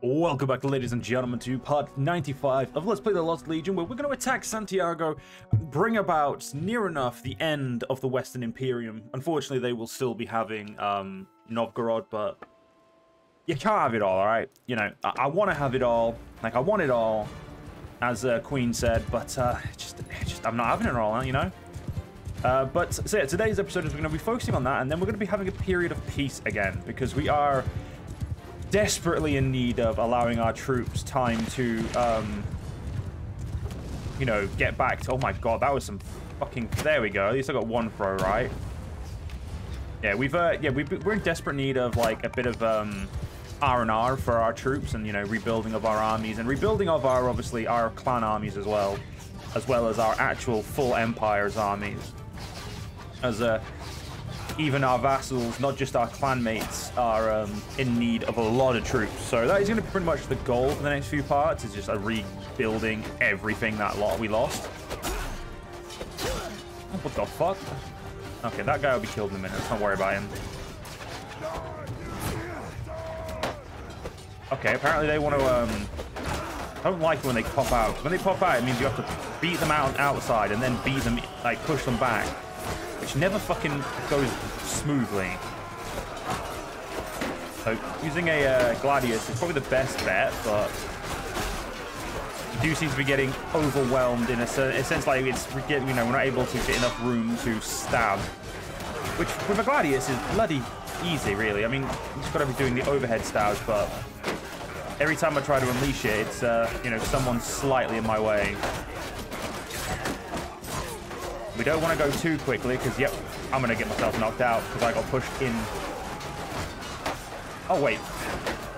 Welcome back, ladies and gentlemen, to part 95 of Let's Play the Lost Legion, where we're going to attack Santiago, bring about near enough the end of the Western Imperium. Unfortunately, they will still be having um, Novgorod, but you can't have it all, all right? You know, I, I want to have it all. Like, I want it all, as uh, Queen said, but uh, just, just I'm not having it all, you know? Uh, but so yeah, today's episode is we're going to be focusing on that, and then we're going to be having a period of peace again, because we are desperately in need of allowing our troops time to, um, you know, get back to... Oh my god, that was some fucking... There we go. At least I got one throw right. Yeah, we've, uh, yeah, we we're in desperate need of, like, a bit of, um, R&R for our troops and, you know, rebuilding of our armies and rebuilding of our, obviously, our clan armies as well, as well as our actual full empire's armies. As, uh, even our vassals, not just our clanmates, are um, in need of a lot of troops. So that is going to be pretty much the goal for the next few parts, is just rebuilding everything that lot we lost. What the fuck? Okay, that guy will be killed in a minute. Not worry about him. Okay, apparently they want to... Um, I don't like when they pop out. When they pop out, it means you have to beat them out outside and then beat them, like, push them back which never fucking goes smoothly. So using a uh, Gladius is probably the best bet, but you do seem to be getting overwhelmed in a, a sense like it's you know we're not able to get enough room to stab, which with a Gladius is bloody easy really. I mean you just got to be doing the overhead stabs, but every time I try to unleash it, it's uh, you know someone slightly in my way. We don't want to go too quickly because, yep, I'm going to get myself knocked out because I got pushed in. Oh, wait.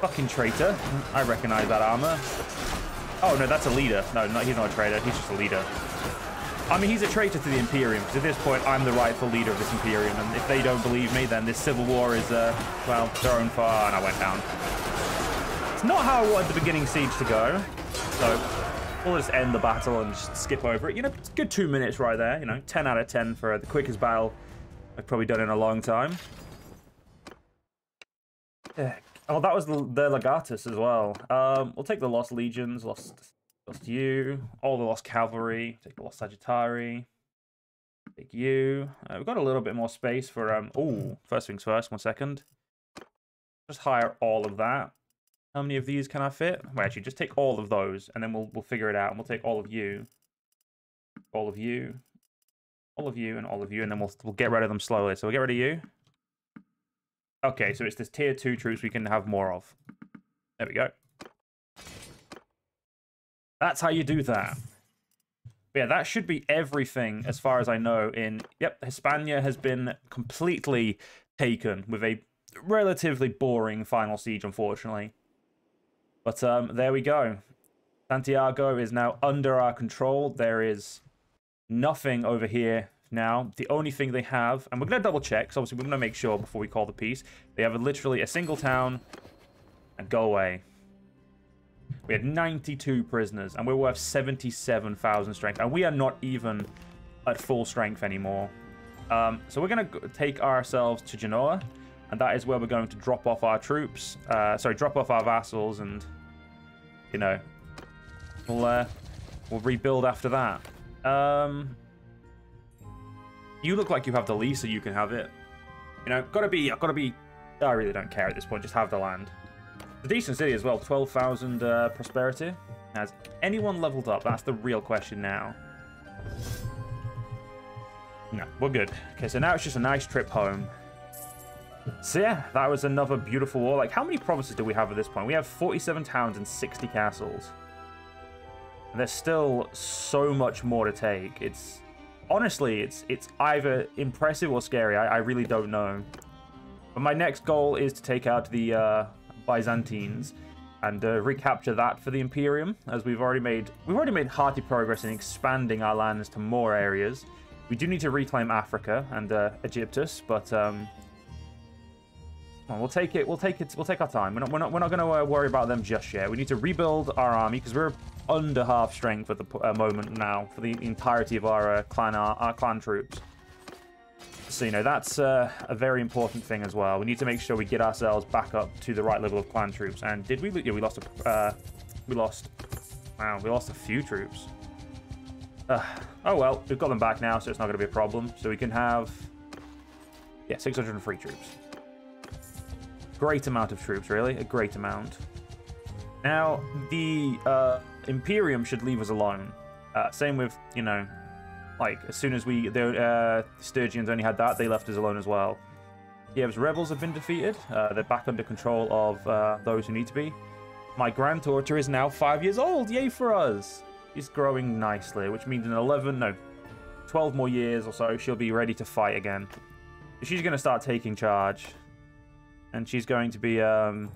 Fucking traitor. I recognize that armor. Oh, no, that's a leader. No, no, he's not a traitor. He's just a leader. I mean, he's a traitor to the Imperium, because at this point, I'm the rightful leader of this Imperium, and if they don't believe me, then this civil war is, uh, well, their own far, and I went down. It's not how I wanted the beginning siege to go, so We'll just end the battle and just skip over it. You know, it's good two minutes right there. You know, 10 out of 10 for the quickest battle I've probably done in a long time. Yeah. Oh, that was the, the Legatus as well. Um, we'll take the Lost Legions, Lost, Lost You, all the Lost Cavalry, take the Lost Sagittarii, take you. Uh, we've got a little bit more space for, um, oh, first things first, one second. Just hire all of that. How many of these can I fit? Well, actually, just take all of those, and then we'll we'll figure it out. And we'll take all of you, all of you, all of you, and all of you, and then we'll we'll get rid of them slowly. So we'll get rid of you. Okay, so it's this tier two troops we can have more of. There we go. That's how you do that. But yeah, that should be everything as far as I know. In yep, Hispania has been completely taken with a relatively boring final siege, unfortunately. But um, there we go. Santiago is now under our control. There is nothing over here now. The only thing they have, and we're going to double check, so obviously we're going to make sure before we call the peace. They have literally a single town and go away. We had 92 prisoners, and we're worth 77,000 strength, and we are not even at full strength anymore. Um, so we're going to take ourselves to Genoa, and that is where we're going to drop off our troops. Uh, sorry, drop off our vassals, and you know, we'll uh, we'll rebuild after that. Um, you look like you have the lease, so you can have it. You know, gotta be, gotta be. I really don't care at this point. Just have the land. It's a decent city as well. Twelve thousand uh, prosperity. Has anyone leveled up? That's the real question now. No, we're good. Okay, so now it's just a nice trip home. So yeah, that was another beautiful war. Like, how many provinces do we have at this point? We have 47 towns and 60 castles. And there's still so much more to take. It's honestly, it's it's either impressive or scary. I, I really don't know. But my next goal is to take out the uh, Byzantines and uh, recapture that for the Imperium, as we've already made we've already made hearty progress in expanding our lands to more areas. We do need to reclaim Africa and uh, Egyptus, but um, we'll take it. We'll take it. We'll take our time. We're not. We're not. We're not going to uh, worry about them just yet. We need to rebuild our army because we're under half strength at the uh, moment now for the entirety of our uh, clan our, our, clan troops. So, you know, that's uh, a very important thing as well. We need to make sure we get ourselves back up to the right level of clan troops. And did we? Yeah, we lost a... Uh, we lost... Wow, we lost a few troops. Oh, well, we've got them back now, so it's not going to be a problem. So we can have... Yeah, 603 troops. Great amount of troops, really. A great amount. Now, the uh, Imperium should leave us alone. Uh, same with, you know, like, as soon as we, the uh, Sturgians only had that, they left us alone as well. Kiev's rebels have been defeated. Uh, they're back under control of uh, those who need to be. My granddaughter is now five years old. Yay for us. She's growing nicely, which means in 11, no, 12 more years or so, she'll be ready to fight again. She's going to start taking charge. And she's going to be, um,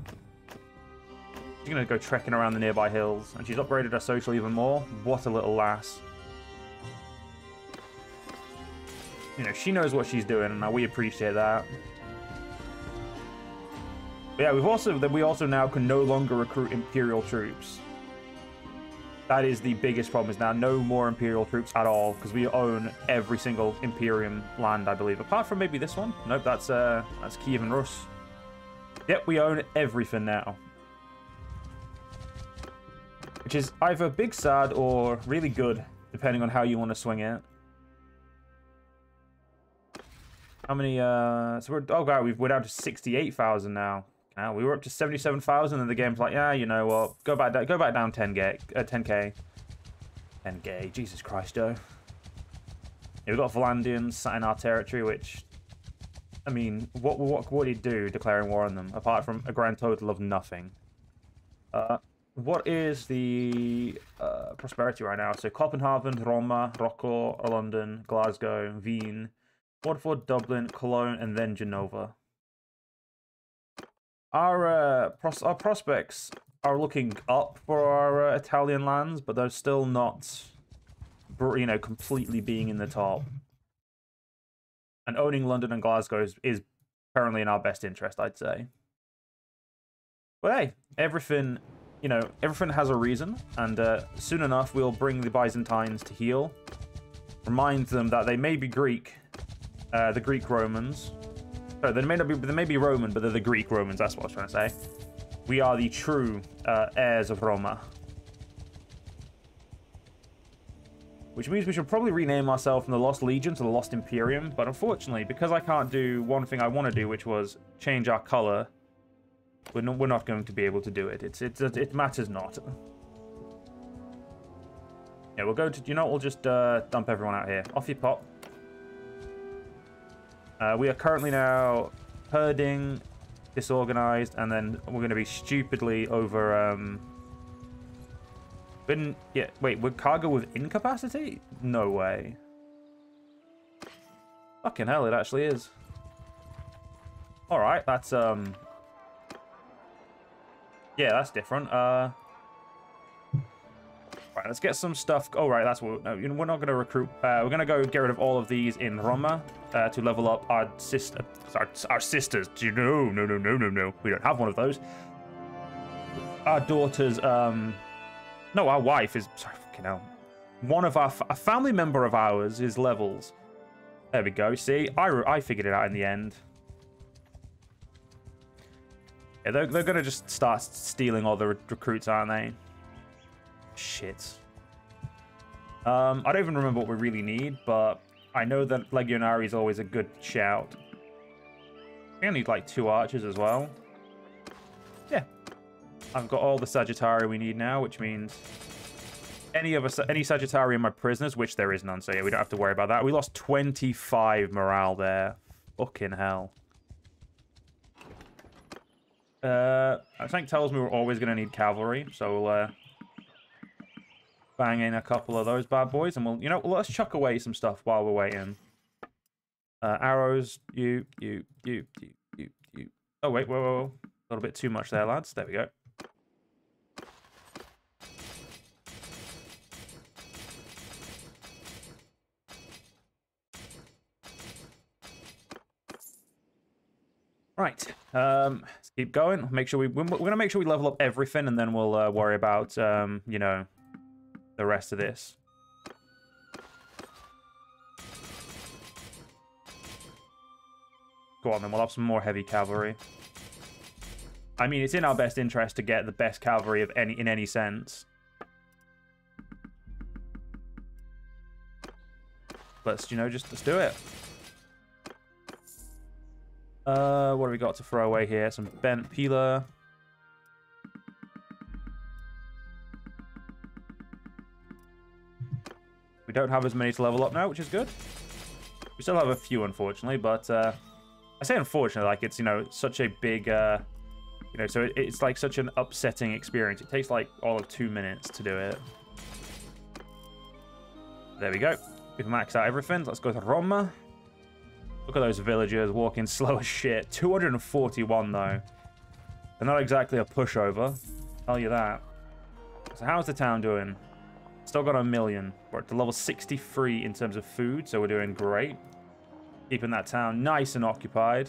she's going to go trekking around the nearby hills. And she's upgraded her social even more. What a little lass. You know, she knows what she's doing, and we appreciate that. But yeah, we've also that we also now can no longer recruit Imperial troops. That is the biggest problem is now no more Imperial troops at all because we own every single Imperium land, I believe. Apart from maybe this one. Nope, that's uh that's Kievan Rus. Yep, we own everything now. Which is either big sad or really good, depending on how you want to swing it. How many, uh, so we're, oh god, we've, we're down to 68,000 now. Now we were up to 77,000 and the game's like, yeah, you know what, go back, down, go back down 10k, uh, 10k. 10k, Jesus Christ, Joe. Yeah, we've got Vlandians sat in our territory, which, I mean, what, what, what did he do declaring war on them, apart from a grand total of nothing? Uh, what is the uh, prosperity right now? So Copenhagen, Roma, Rocco, London, Glasgow, Wien, Watford, Dublin, Cologne, and then Genova. Our uh, pros our prospects are looking up for our uh, Italian lands, but they're still not, you know, completely being in the top. And owning London and Glasgow is, is currently in our best interest, I'd say. But hey, everything, you know, everything has a reason, and uh, soon enough we'll bring the Byzantines to heel, remind them that they may be Greek, uh, the Greek Romans. So they may not be, they may be Roman, but they're the Greek Romans. That's what I was trying to say. We are the true uh, heirs of Roma. Which means we should probably rename ourselves from the Lost Legion to the Lost Imperium. But unfortunately, because I can't do one thing I want to do, which was change our color, we're not, we're not going to be able to do it. It's, it's, it matters not. Yeah, we'll go to, you know, we'll just uh, dump everyone out here. Off you pop. Uh, we are currently now herding, disorganized, and then we're going to be stupidly over... Um, been, yeah, wait, would cargo with incapacity? No way. Fucking hell, it actually is. Alright, that's, um... Yeah, that's different. Uh... Right, let's get some stuff. Oh, right, that's what. No, we're not to recruit. Uh, we're to go get rid of all of these in Roma uh, to level up our sister, our, our sisters. No, no, no, no, no, no. We don't have one of those. Our daughter's, um, no, our wife is. Sorry, fucking hell. One of our, a family member of ours is levels. There we go. See, I, I figured it out in the end. Yeah, they're, they're going to just start stealing all the re recruits, aren't they? Shit. Um, I don't even remember what we really need, but I know that Legionary is always a good shout. I need like two archers as well. I've got all the Sagittarii we need now, which means any of us, any Sagittarii in my prisoners, which there is none, so yeah, we don't have to worry about that. We lost 25 morale there. Fucking hell. Uh, I think tells me we're always going to need cavalry, so we'll uh, bang in a couple of those bad boys, and we'll, you know, let's chuck away some stuff while we're waiting. Uh, arrows, you, you, you, you, you, you. Oh, wait, whoa, whoa, whoa. A little bit too much there, lads. There we go. Right. Um, let's keep going. Make sure we we're, gonna make sure we level up everything, and then we'll uh, worry about um, you know, the rest of this. Go on, then we'll have some more heavy cavalry. I mean, it's in our best interest to get the best cavalry of any in any sense. Let's, you know, just let's do it. Uh, what have we got to throw away here? Some bent peeler. We don't have as many to level up now, which is good. We still have a few, unfortunately, but uh, I say unfortunately, like it's, you know, such a big, uh, you know, so it, it's like such an upsetting experience. It takes like all of two minutes to do it. There we go. We've maxed out everything. Let's go to Roma. Look at those villagers walking slow as shit. 241 though. They're not exactly a pushover. Tell you that. So how's the town doing? Still got a million. We're at the level 63 in terms of food, so we're doing great. Keeping that town nice and occupied.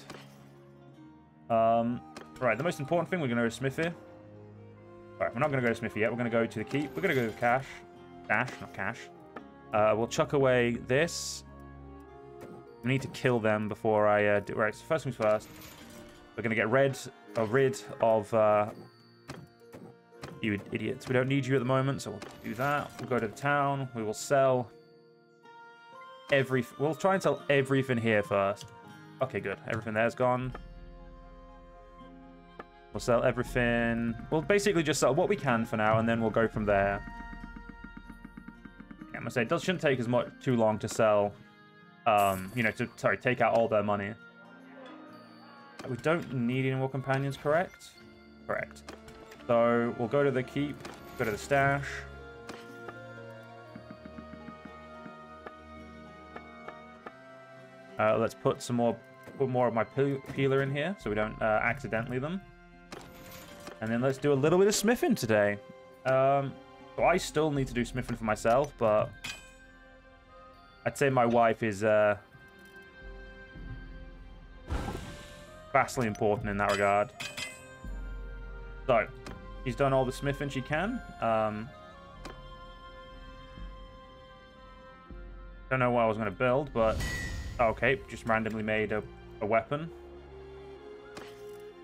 Um, right, the most important thing, we're going to go to Smithy. Alright, we're not going to go to Smithy yet. We're going to go to the keep. We're going to go to Cash. Dash, not Cash. Uh, we'll chuck away this. We need to kill them before I uh, do... Right, so first things first. We're going to get rid, uh, rid of uh, you idiots. We don't need you at the moment, so we'll do that. We'll go to the town. We will sell every... We'll try and sell everything here first. Okay, good. Everything there's gone. We'll sell everything. We'll basically just sell what we can for now, and then we'll go from there. I'm gonna say it does, shouldn't take as much too long to sell um, you know, to, sorry, take out all their money. We don't need any more companions, correct? Correct. So we'll go to the keep, go to the stash. Uh, let's put some more, put more of my peeler in here so we don't uh, accidentally them. And then let's do a little bit of smithing today. Um, so I still need to do smithing for myself, but I'd say my wife is uh, vastly important in that regard. So, she's done all the smithing she can. Um, don't know what I was going to build, but okay, just randomly made a, a weapon.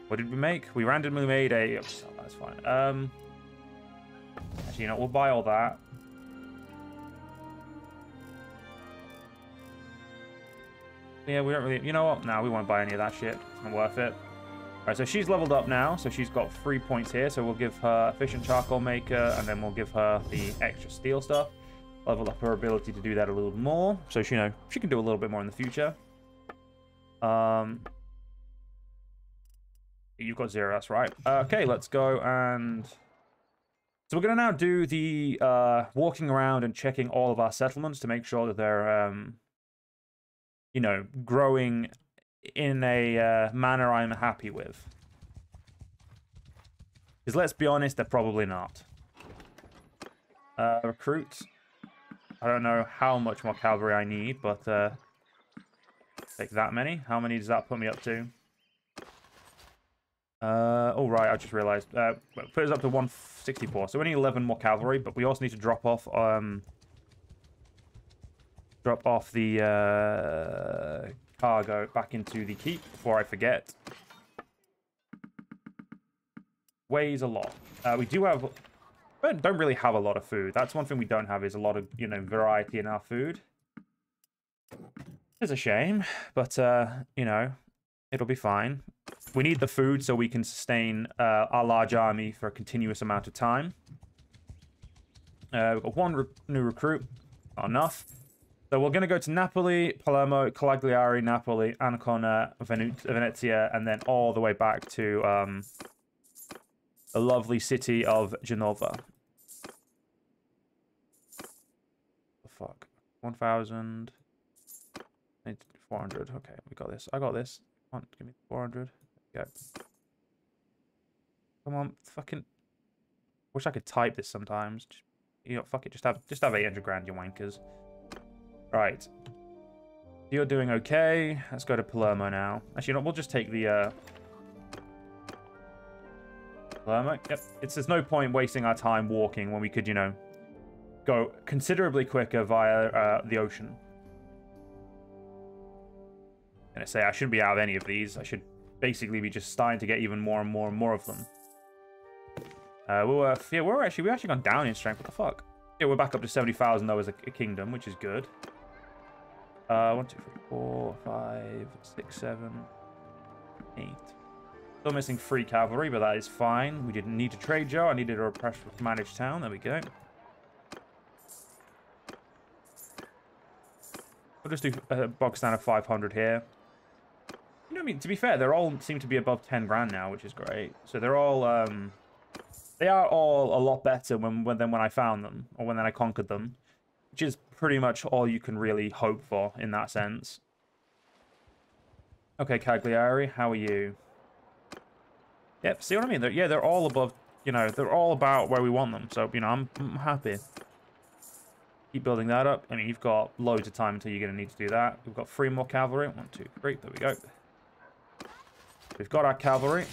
What did we make? We randomly made a... Oh, that's fine. Um, actually, you know, we'll buy all that. Yeah, we don't really... You know what? No, we won't buy any of that shit. It's not worth it. Alright, so she's leveled up now, so she's got three points here, so we'll give her efficient charcoal maker, and then we'll give her the extra steel stuff. Level up her ability to do that a little more, so she, you know, she can do a little bit more in the future. Um, You've got zero, that's right. Okay, let's go and... So we're going to now do the uh, walking around and checking all of our settlements to make sure that they're um, you know, growing in a uh, manner I'm happy with. Because let's be honest, they're probably not. Uh, recruit. I don't know how much more cavalry I need, but uh, take that many. How many does that put me up to? Uh, oh, right, I just realized. Uh, put us up to 164. So we need 11 more cavalry, but we also need to drop off um, drop off the uh, cargo back into the keep before I forget. Weighs a lot. Uh, we do have... We don't really have a lot of food. That's one thing we don't have is a lot of, you know, variety in our food. It's a shame, but, uh, you know, it'll be fine. We need the food so we can sustain uh, our large army for a continuous amount of time. Uh, we've got one re new recruit. Not enough. So we're going to go to Napoli, Palermo, Cagliari, Napoli, Ancona, Venezia, and then all the way back to um, the lovely city of Genova. Fuck? 1,000. 400. Okay, we got this. I got this. Come on, give me 400. Go. Come on, fucking. Wish I could type this sometimes. Just, you know, fuck it. Just have, just have 800 grand, you wankers. Right. You're doing okay. Let's go to Palermo now. Actually, know, we'll just take the... Uh... Palermo? Yep. It's, there's no point wasting our time walking when we could, you know, go considerably quicker via uh, the ocean. And I say I shouldn't be out of any of these. I should basically be just starting to get even more and more and more of them. Uh, we were, yeah, we're actually, we've actually gone down in strength. What the fuck? Yeah, we're back up to 70,000 though as a, a, kingdom, which is good. Uh, one, two, three, four, five, six, seven, eight. Still missing three cavalry, but that is fine. We didn't need to trade Joe. I needed a repress managed town. There we go. We'll just do a box down of 500 here. You know, I mean, to be fair, they're all seem to be above 10 grand now, which is great. So they're all, um, they are all a lot better when, when than when I found them or when then I conquered them, which is pretty much all you can really hope for in that sense. Okay, Cagliari, how are you? Yep, see what I mean? They're, yeah, they're all above, you know, they're all about where we want them. So, you know, I'm, I'm happy. Keep building that up. I mean, you've got loads of time until you're going to need to do that. We've got three more cavalry. One, two, three. There we go. We've got our cavalry.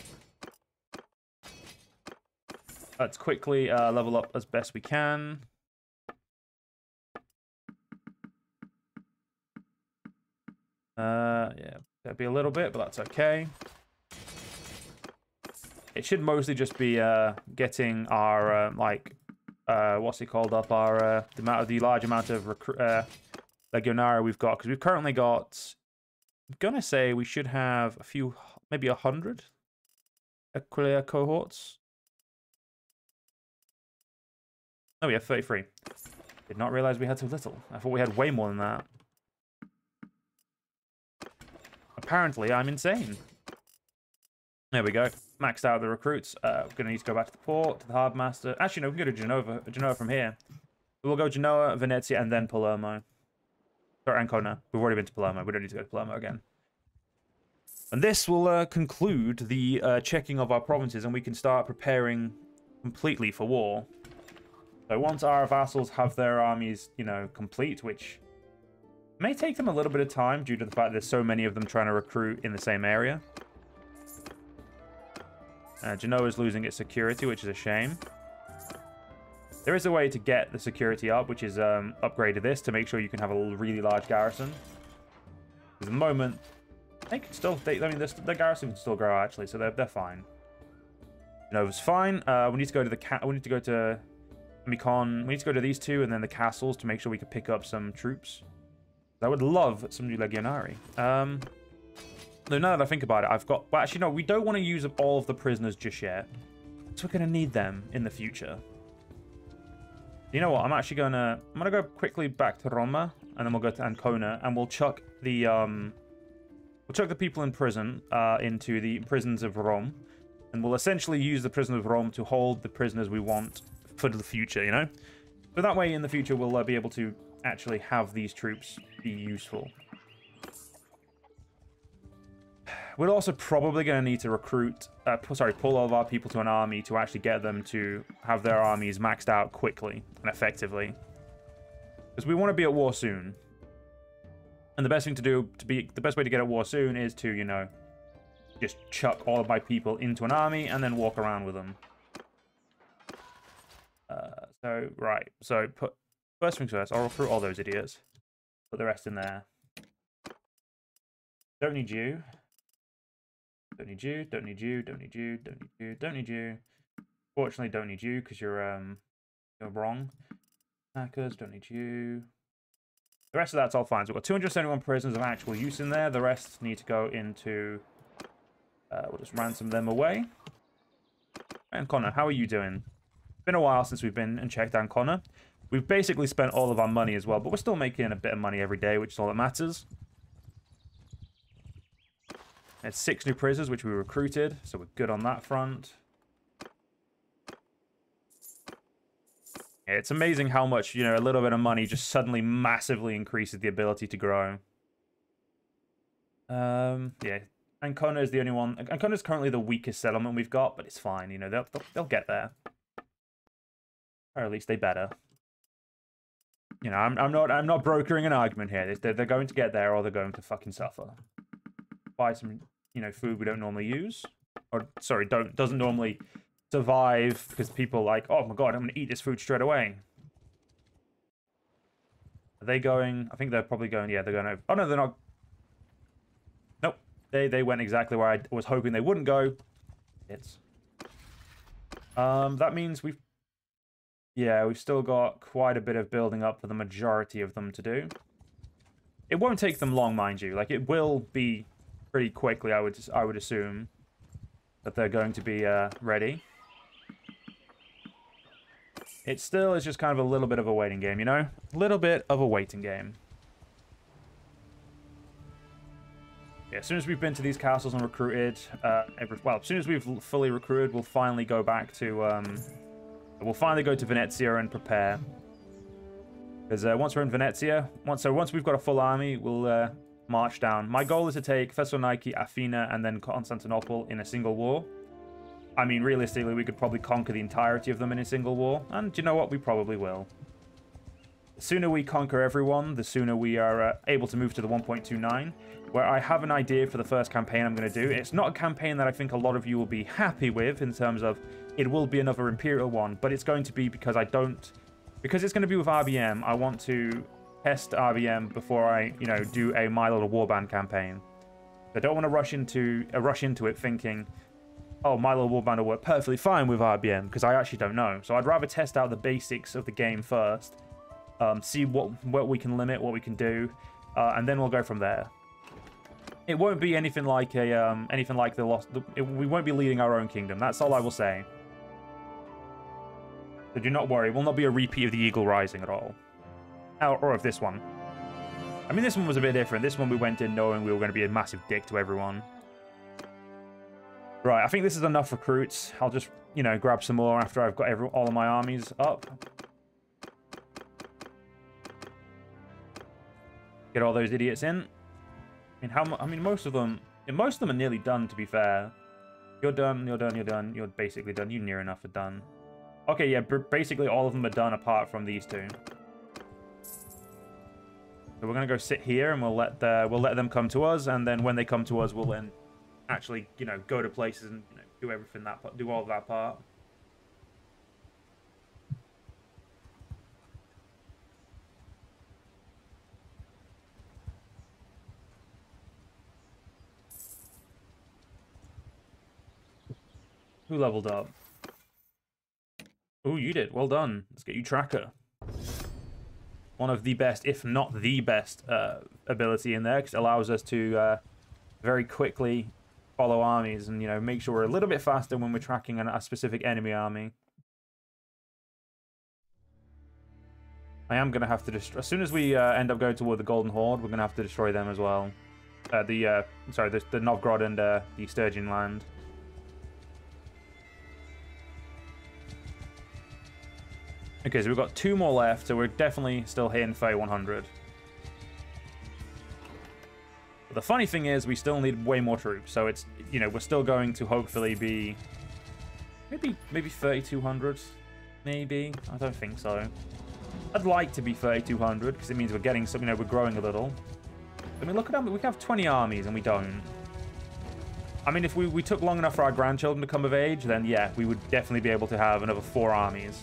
Let's quickly uh, level up as best we can. Uh, yeah, that'd be a little bit, but that's okay. It should mostly just be uh, getting our, uh, like, uh, what's it called up, our, uh, the amount of the large amount of uh, Legionnarii we've got, because we've currently got, I'm gonna say we should have a few, maybe a hundred Aquileia cohorts. Oh, we have 33. Did not realize we had so little. I thought we had way more than that. Apparently, I'm insane. There we go maxed out the recruits. Uh, we're going to need to go back to the port, to the harbor master. Actually, no, we can go to Genova, Genoa from here. We'll go Genoa, Venezia, and then Palermo. Or Ancona. We've already been to Palermo. We don't need to go to Palermo again. And this will uh, conclude the uh, checking of our provinces, and we can start preparing completely for war. So once our vassals have their armies, you know, complete, which may take them a little bit of time due to the fact there's so many of them trying to recruit in the same area. Uh, Genoa is losing its security, which is a shame. There is a way to get the security up, which is um, upgraded this to make sure you can have a really large garrison. At the moment, they can still, they, I mean, the garrison can still grow actually, so they're, they're fine. Genova's fine. Uh, we need to go to the cat. We need to go to Mikon. We need to go to these two and then the castles to make sure we can pick up some troops. I would love some new Legionnarii. Um, no, now that I think about it, I've got... Well, actually, no, we don't want to use up all of the prisoners just yet. So we're going to need them in the future. You know what? I'm actually going to... I'm going to go quickly back to Roma, and then we'll go to Ancona, and we'll chuck the... um. We'll chuck the people in prison uh, into the prisons of Rome, and we'll essentially use the prison of Rome to hold the prisoners we want for the future, you know? But that way, in the future, we'll uh, be able to actually have these troops be useful. We're also probably going to need to recruit, uh, sorry, pull all of our people to an army to actually get them to have their armies maxed out quickly and effectively. Because we want to be at war soon. And the best thing to do, to be the best way to get at war soon is to, you know, just chuck all of my people into an army and then walk around with them. Uh, so, right. So, put first things first, I'll recruit all those idiots. Put the rest in there. Don't need you. Don't need you, don't need you, don't need you, don't need you, don't need you. Fortunately, don't need you because you're um you're wrong. Hackers, don't need you. The rest of that's all fine. So we've got 271 prisoners of actual use in there. The rest need to go into... Uh, we'll just ransom them away. Ancona, how are you doing? It's been a while since we've been and checked on Connor. We've basically spent all of our money as well, but we're still making a bit of money every day, which is all that matters. There's six new prisoners, which we recruited, so we're good on that front. It's amazing how much, you know, a little bit of money just suddenly massively increases the ability to grow. Um, yeah, Ancona is the only one. Ancona is currently the weakest settlement we've got, but it's fine. You know, they'll, they'll, they'll get there. Or at least they better. You know, I'm, I'm not I'm not brokering an argument here. They're, they're going to get there or they're going to fucking suffer buy some, you know, food we don't normally use. Or, sorry, don't doesn't normally survive because people like, oh my god, I'm going to eat this food straight away. Are they going? I think they're probably going, yeah, they're going over. Oh no, they're not. Nope. They they went exactly where I was hoping they wouldn't go. It's. Um, that means we've. Yeah, we've still got quite a bit of building up for the majority of them to do. It won't take them long, mind you. Like it will be pretty quickly. I would I would assume that they're going to be uh, ready. It still is just kind of a little bit of a waiting game, you know? A little bit of a waiting game. Yeah, as soon as we've been to these castles and recruited, uh, well, as soon as we've fully recruited, we'll finally go back to, um, we'll finally go to Venezia and prepare. Because uh, once we're in Venezia, once so once we've got a full army, we'll uh, march down. My goal is to take Thessaloniki, Athena, and then Constantinople in a single war. I mean, realistically, we could probably conquer the entirety of them in a single war, and you know what? We probably will. The sooner we conquer everyone, the sooner we are uh, able to move to the 1.29 where I have an idea for the first campaign I'm going to do. It's not a campaign that I think a lot of you will be happy with in terms of it will be another Imperial one, but it's going to be because I don't... Because it's going to be with RBM, I want to test RBM before I, you know, do a My Little Warband campaign. I don't want to rush into uh, rush into it thinking, oh, My Little Warband will work perfectly fine with RBM, because I actually don't know. So I'd rather test out the basics of the game first, um, see what, what we can limit, what we can do, uh, and then we'll go from there. It won't be anything like a um, anything like the lost. The, it, we won't be leading our own kingdom. That's all I will say. So do not worry. It will not be a repeat of the Eagle Rising at all, or, of this one. I mean, this one was a bit different. This one we went in knowing we were going to be a massive dick to everyone. Right, I think this is enough recruits. I'll just, you know, grab some more after I've got every, all of my armies up. Get all those idiots in. I mean, how? I mean, most of them. Most of them are nearly done. To be fair, you're done. You're done. You're done. You're basically done. You near enough are done. Okay, yeah. Basically, all of them are done apart from these two. So we're gonna go sit here, and we'll let the we'll let them come to us, and then when they come to us, we'll then actually, you know, go to places and you know, do everything that do all of that part. Who leveled up? Oh, you did. Well done. Let's get you Tracker. One of the best, if not the best, uh, ability in there, because it allows us to uh, very quickly follow armies and, you know, make sure we're a little bit faster when we're tracking a specific enemy army. I am going to have to destroy... As soon as we uh, end up going toward the Golden Horde, we're going to have to destroy them as well. Uh, the, uh, sorry, the, the Novgorod and uh, the Sturgian land. Okay, so we've got two more left, so we're definitely still hitting Fey 100. But the funny thing is, we still need way more troops, so it's, you know, we're still going to hopefully be... Maybe, maybe 3,200? Maybe? I don't think so. I'd like to be 3,200, because it means we're getting some, you know, we're growing a little. I mean, look at how we have 20 armies, and we don't. I mean, if we, we took long enough for our grandchildren to come of age, then yeah, we would definitely be able to have another four armies.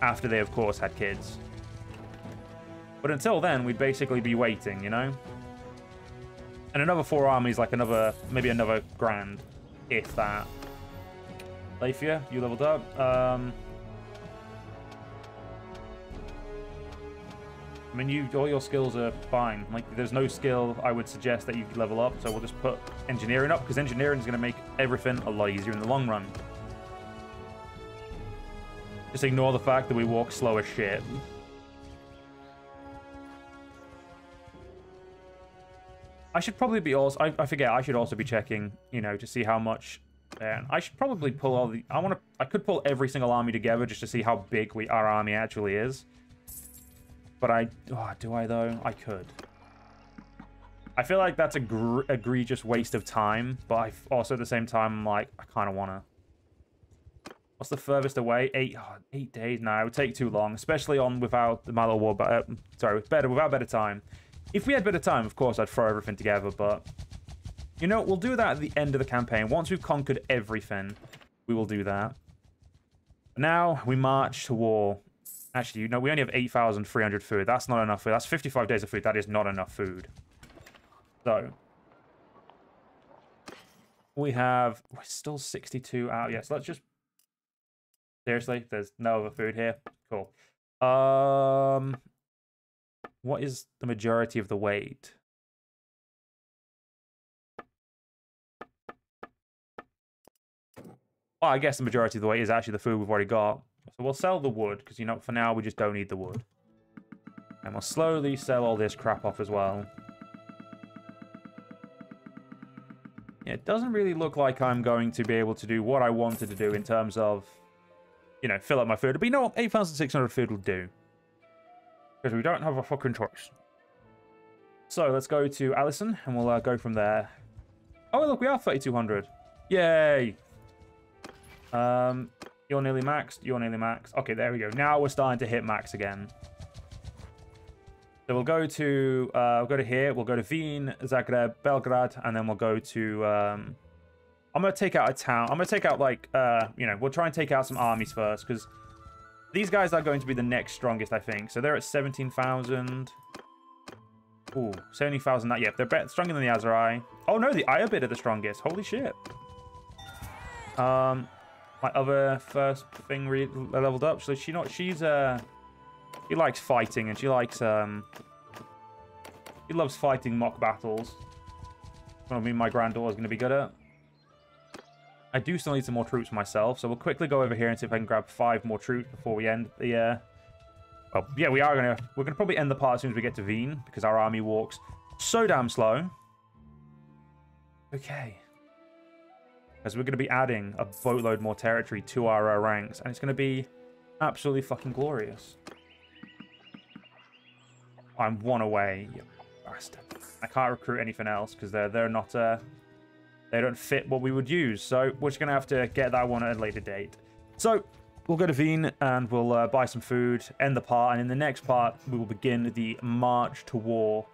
After they, of course, had kids. But until then, we'd basically be waiting, you know? And another four armies, like another, maybe another grand, if that. Lafia, you leveled up. Um, I mean, you all your skills are fine. Like, there's no skill I would suggest that you level up, so we'll just put engineering up, because engineering is going to make everything a lot easier in the long run. Just ignore the fact that we walk slow as shit. I should probably be also... I, I forget, I should also be checking, you know, to see how much... And I should probably pull all the... I want to... I could pull every single army together just to see how big we our army actually is. But I... Oh, do I, though? I could. I feel like that's a egregious waste of time, but I also at the same time, I'm like, I kind of want to. What's the furthest away? Eight, oh, eight days. No, it would take too long, especially on without the Malo War. But uh, sorry, better without better time. If we had better time, of course, I'd throw everything together. But you know, we'll do that at the end of the campaign. Once we've conquered everything, we will do that. Now we march to war. Actually, you know, we only have 8,300 food. That's not enough food. That's 55 days of food. That is not enough food. So, We have we're still 62 out. Yes, let's just seriously. There's no other food here. Cool. Um, what is the majority of the weight? Well, I guess the majority of the weight is actually the food we've already got. So we'll sell the wood, because, you know, for now we just don't need the wood. And we'll slowly sell all this crap off as well. It doesn't really look like I'm going to be able to do what I wanted to do in terms of, you know, fill up my food. But you know what? 8,600 food will do. Because we don't have a fucking choice. So let's go to Allison, and we'll uh, go from there. Oh, look, we are 3,200. Yay! Um, you're nearly maxed. You're nearly maxed. Okay, there we go. Now we're starting to hit max again. So we'll go to uh, we'll go to here. We'll go to Wien, Zagreb, Belgrade, and then we'll go to. Um, I'm gonna take out a town. I'm gonna take out like uh, you know, we'll try and take out some armies first because these guys are going to be the next strongest, I think. So they're at 17,000. Ooh, 70,000. That yeah, they're better, stronger than the Aserai. Oh no, the Iobid are the strongest. Holy shit. Um, my other first thing re leveled up. So she not she's uh she likes fighting and she likes um she loves fighting mock battles. I mean my granddaughter's gonna be good at. I do still need some more troops myself, so we'll quickly go over here and see if I can grab five more troops before we end the uh well, yeah, we are gonna we're gonna probably end the part as soon as we get to Wien because our army walks so damn slow. Okay as we're going to be adding a boatload more territory to our uh, ranks, and it's going to be absolutely fucking glorious. I'm one away, you bastard. I can't recruit anything else because they're they're not uh they don't fit what we would use. So we're just gonna have to get that one at a later date. So we'll go to Wien and we'll uh, buy some food, end the part, and in the next part we will begin the march to war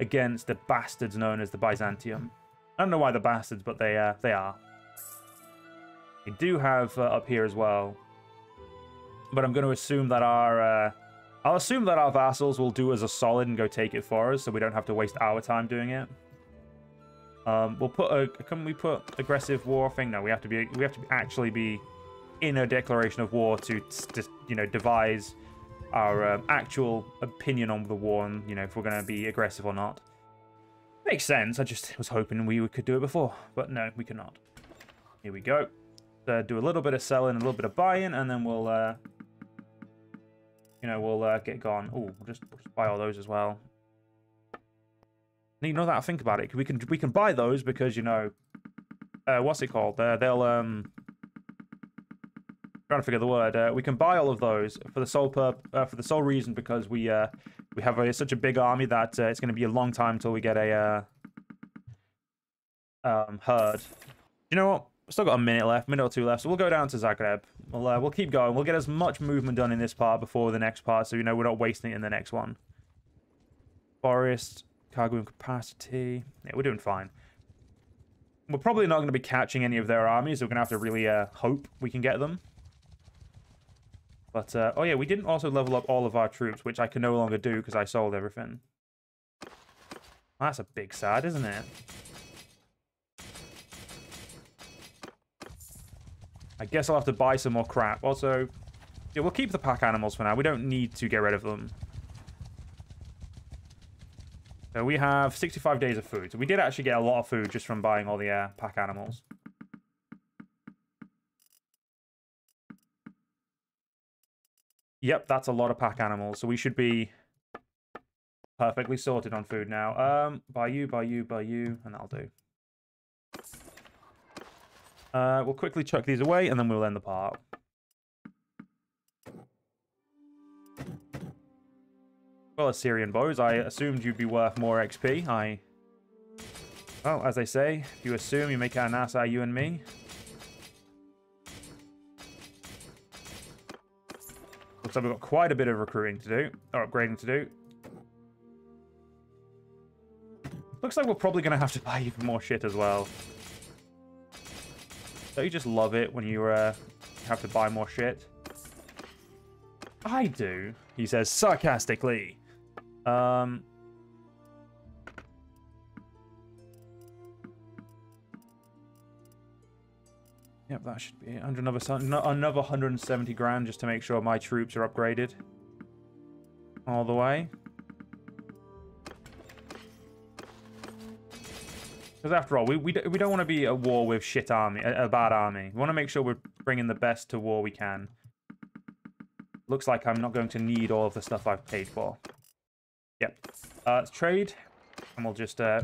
against the bastards known as the Byzantium. I don't know why the bastards, but they uh, they are. We do have uh, up here as well. But I'm going to assume that our... Uh, I'll assume that our vassals will do as a solid and go take it for us, so we don't have to waste our time doing it. Um, we'll put a... Can we put aggressive war thing? No, we have to be... We have to actually be in a declaration of war to, to you know, devise our um, actual opinion on the war and, you know, if we're going to be aggressive or not. Makes sense. I just was hoping we could do it before, but no, we cannot. Here we go uh, do a little bit of selling, a little bit of buying, and then we'll, uh, you know, we'll uh, get gone. Oh, we'll just, we'll just buy all those as well. You know that I think about it, we can we can buy those because you know, uh, what's it called? Uh, they'll um, trying to figure the word. Uh, we can buy all of those for the sole perp uh, for the sole reason because we uh we have a, such a big army that uh, it's going to be a long time until we get a uh, um herd. You know what? still got a minute left, minute or two left, so we'll go down to Zagreb. We'll, we'll keep going. We'll get as much movement done in this part before the next part, so you know we're not wasting it in the next one. Forest, cargo and capacity. Yeah, we're doing fine. We're probably not going to be catching any of their armies, we're going to have to really uh, hope we can get them. But, uh, oh yeah, we didn't also level up all of our troops, which I can no longer do because I sold everything. That's a big sad, isn't it? I guess I'll have to buy some more crap. Also, yeah, we'll keep the pack animals for now. We don't need to get rid of them. So we have 65 days of food. So we did actually get a lot of food just from buying all the uh, pack animals. Yep, that's a lot of pack animals. So we should be perfectly sorted on food now. Um, buy you, buy you, buy you, and that'll do. Uh, we'll quickly chuck these away and then we'll end the part. Well, Assyrian bows, I assumed you'd be worth more XP. I... Well, as they say, if you assume you make an ass out you and me. Looks like we've got quite a bit of recruiting to do, or upgrading to do. Looks like we're probably going to have to buy even more shit as well. Don't you just love it when you uh, have to buy more shit? I do, he says sarcastically. Um, Yep, that should be another another 170 grand just to make sure my troops are upgraded all the way. Because after all, we, we, we don't want to be at war with shit army, a, a bad army. We want to make sure we're bringing the best to war we can. Looks like I'm not going to need all of the stuff I've paid for. Yep. Uh, trade. And we'll just uh,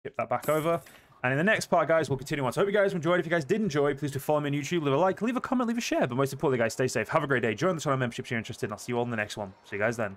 skip that back over. And in the next part, guys, we'll continue on. So I hope you guys enjoyed. If you guys did enjoy, please do follow me on YouTube, leave a like, leave a comment, leave a share. But most importantly, guys, stay safe. Have a great day. Join the channel membership if you're interested. And I'll see you all in the next one. See you guys then.